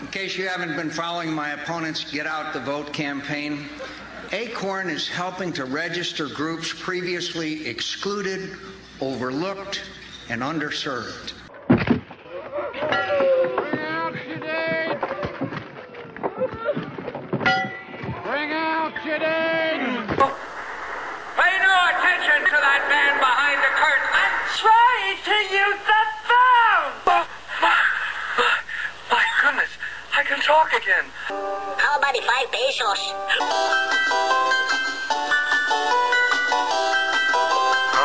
In case you haven't been following my opponent's Get Out the Vote campaign, ACORN is helping to register groups previously excluded, overlooked, and underserved. Pay no attention to can talk again. How about the five pesos?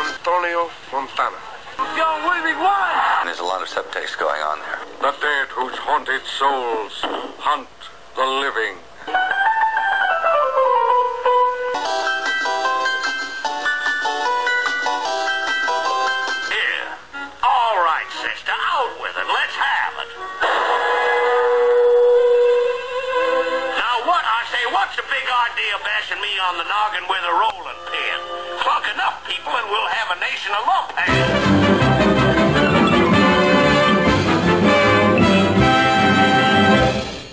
Antonio Fontana. Young Willie won. There's a lot of subtext going on there. The dead whose haunted souls hunt the living. Idea bashing me on the noggin with a rolling pin? Clunk enough people and we'll have a nation of lump hands.